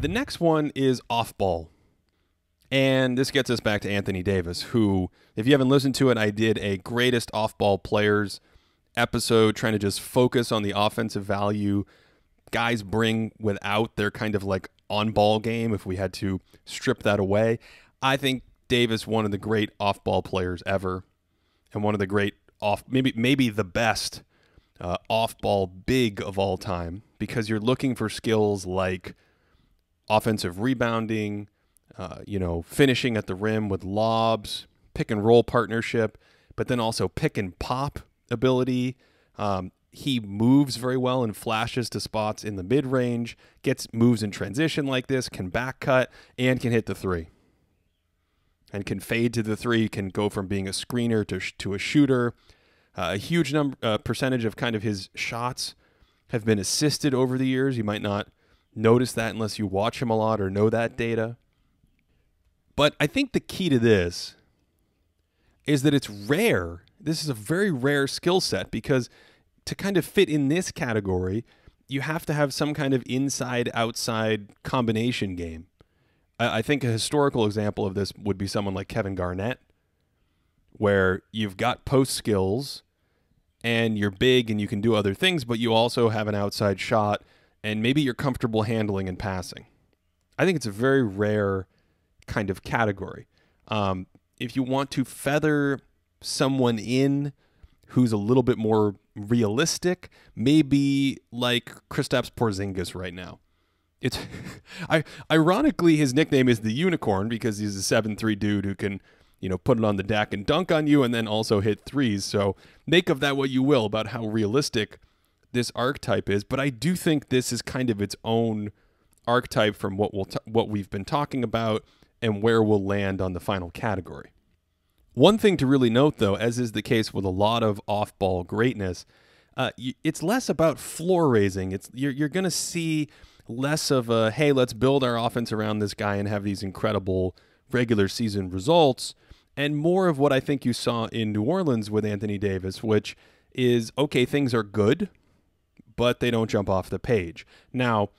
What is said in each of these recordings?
The next one is off ball. And this gets us back to Anthony Davis, who, if you haven't listened to it, I did a greatest off ball players episode trying to just focus on the offensive value guys bring without their kind of like on ball game if we had to strip that away. I think Davis one of the great off ball players ever and one of the great off maybe maybe the best uh, off ball big of all time because you're looking for skills like offensive rebounding, uh, you know, finishing at the rim with lobs, pick and roll partnership, but then also pick and pop ability. Um, he moves very well and flashes to spots in the mid range, gets moves in transition like this, can back cut, and can hit the three. And can fade to the three, can go from being a screener to, to a shooter. Uh, a huge number uh, percentage of kind of his shots have been assisted over the years. You might not notice that unless you watch him a lot or know that data. But I think the key to this is that it's rare. This is a very rare skill set because to kind of fit in this category, you have to have some kind of inside outside combination game. I, I think a historical example of this would be someone like Kevin Garnett, where you've got post skills and you're big and you can do other things, but you also have an outside shot and maybe you're comfortable handling and passing. I think it's a very rare kind of category. Um, if you want to feather someone in who's a little bit more realistic, maybe like Kristaps Porzingis right now. It's I ironically his nickname is the unicorn because he's a seven three dude who can you know put it on the deck and dunk on you and then also hit threes. So make of that what you will about how realistic this archetype is, but I do think this is kind of its own archetype from what we'll what we've been talking about and where we'll land on the final category. One thing to really note, though, as is the case with a lot of off-ball greatness, uh, it's less about floor raising. It's you're you're going to see less of a hey, let's build our offense around this guy and have these incredible regular season results, and more of what I think you saw in New Orleans with Anthony Davis, which is okay, things are good, but they don't jump off the page. Now,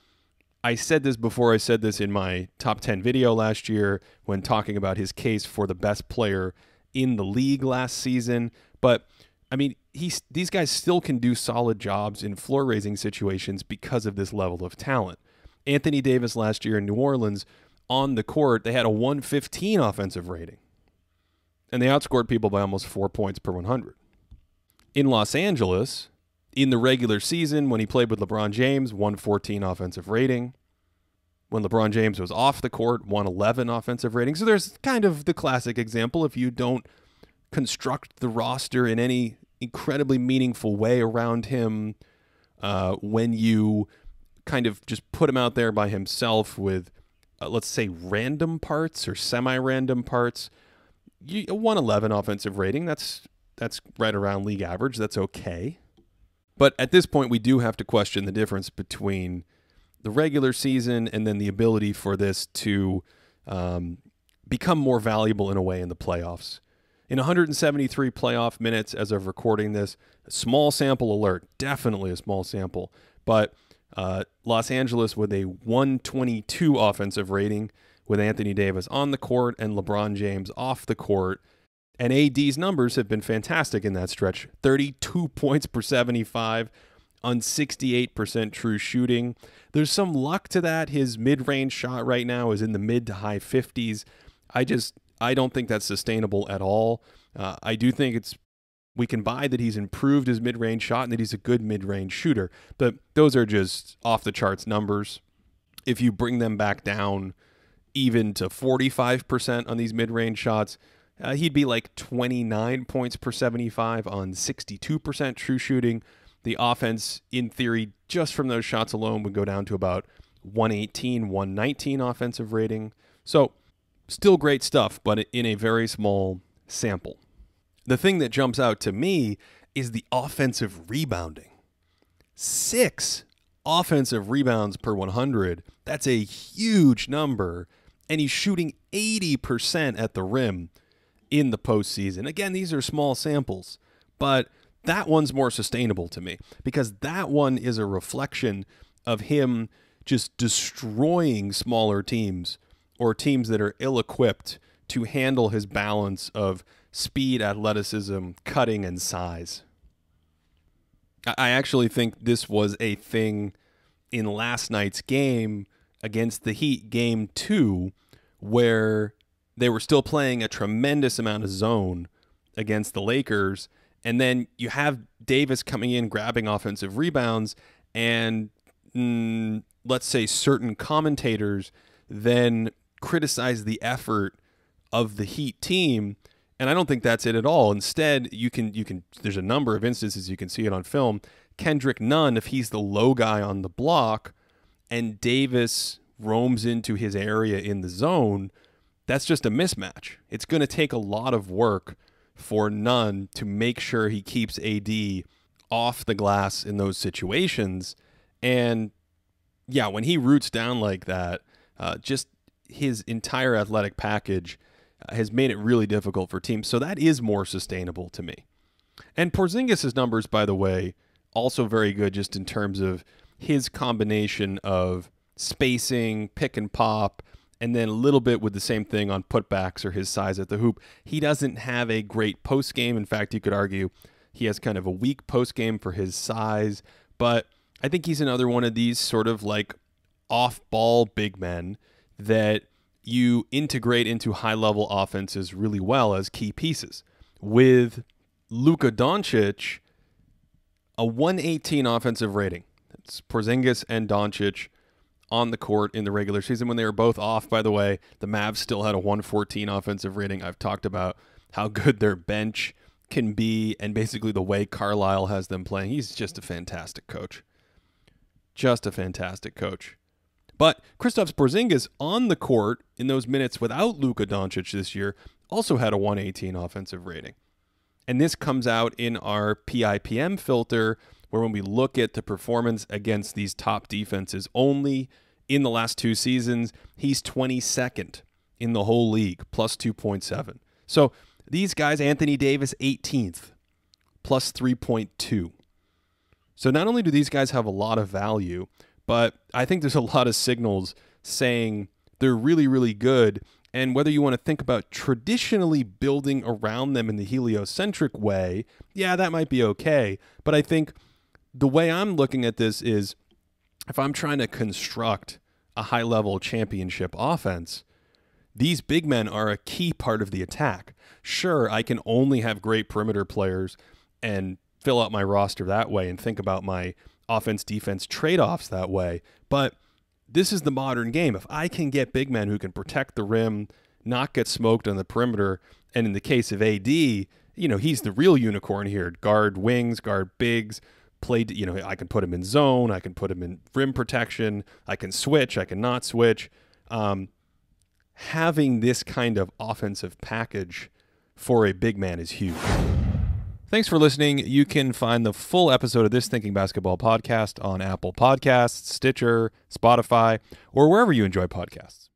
I said this before. I said this in my top 10 video last year when talking about his case for the best player in the league last season. But I mean, he's these guys still can do solid jobs in floor raising situations because of this level of talent. Anthony Davis last year in New Orleans on the court, they had a 115 offensive rating. And they outscored people by almost 4 points per 100. In Los Angeles, in the regular season when he played with LeBron James, 114 offensive rating. When LeBron James was off the court, 111 offensive rating. So there's kind of the classic example if you don't construct the roster in any incredibly meaningful way around him, uh, when you kind of just put him out there by himself with, uh, let's say, random parts or semi-random parts, you, a 111 offensive rating. That's that's right around league average. That's okay. But at this point, we do have to question the difference between the regular season and then the ability for this to um, become more valuable in a way in the playoffs. In 173 playoff minutes as of recording this, small sample alert, definitely a small sample, but uh, Los Angeles with a 122 offensive rating with Anthony Davis on the court and LeBron James off the court and AD's numbers have been fantastic in that stretch 32 points per 75 on 68% true shooting. There's some luck to that. His mid range shot right now is in the mid to high 50s. I just, I don't think that's sustainable at all. Uh, I do think it's we can buy that he's improved his mid range shot and that he's a good mid range shooter, but those are just off the charts numbers. If you bring them back down even to 45% on these mid range shots, uh, he'd be like 29 points per 75 on 62% true shooting. The offense, in theory, just from those shots alone, would go down to about 118, 119 offensive rating. So, still great stuff, but in a very small sample. The thing that jumps out to me is the offensive rebounding. Six offensive rebounds per 100. That's a huge number. And he's shooting 80% at the rim in the postseason. Again, these are small samples, but that one's more sustainable to me because that one is a reflection of him just destroying smaller teams or teams that are ill equipped to handle his balance of speed, athleticism, cutting, and size. I actually think this was a thing in last night's game against the Heat, game two, where they were still playing a tremendous amount of zone against the Lakers. And then you have Davis coming in, grabbing offensive rebounds, and mm, let's say certain commentators then criticize the effort of the Heat team. And I don't think that's it at all. Instead, you can you can there's a number of instances you can see it on film. Kendrick Nunn, if he's the low guy on the block, and Davis roams into his area in the zone, that's just a mismatch. It's going to take a lot of work for Nunn to make sure he keeps AD off the glass in those situations. And yeah, when he roots down like that, uh, just his entire athletic package uh, has made it really difficult for teams. So that is more sustainable to me. And Porzingis' numbers, by the way, also very good just in terms of his combination of spacing, pick and pop, and then a little bit with the same thing on putbacks or his size at the hoop. He doesn't have a great post game. In fact, you could argue he has kind of a weak post game for his size, but I think he's another one of these sort of like off ball big men that you integrate into high level offenses really well as key pieces. With Luka Doncic, a 118 offensive rating. It's Porzingis and Doncic on the court in the regular season when they were both off. By the way, the Mavs still had a 114 offensive rating. I've talked about how good their bench can be and basically the way Carlisle has them playing. He's just a fantastic coach. Just a fantastic coach. But Kristaps Porzingis on the court in those minutes without Luka Doncic this year also had a 118 offensive rating. And this comes out in our PIPM filter where when we look at the performance against these top defenses, only in the last two seasons, he's 22nd in the whole league, plus 2.7. So these guys, Anthony Davis, 18th, plus 3.2. So not only do these guys have a lot of value, but I think there's a lot of signals saying they're really, really good. And whether you want to think about traditionally building around them in the heliocentric way, yeah, that might be okay. But I think the way I'm looking at this is if I'm trying to construct a high level championship offense, these big men are a key part of the attack. Sure, I can only have great perimeter players and fill out my roster that way and think about my offense defense trade offs that way. But this is the modern game. If I can get big men who can protect the rim, not get smoked on the perimeter, and in the case of AD, you know, he's the real unicorn here guard wings, guard bigs, played, you know, I can put him in zone, I can put him in rim protection, I can switch, I can not switch. Um, having this kind of offensive package for a big man is huge. Thanks for listening. You can find the full episode of this Thinking Basketball podcast on Apple Podcasts, Stitcher, Spotify, or wherever you enjoy podcasts.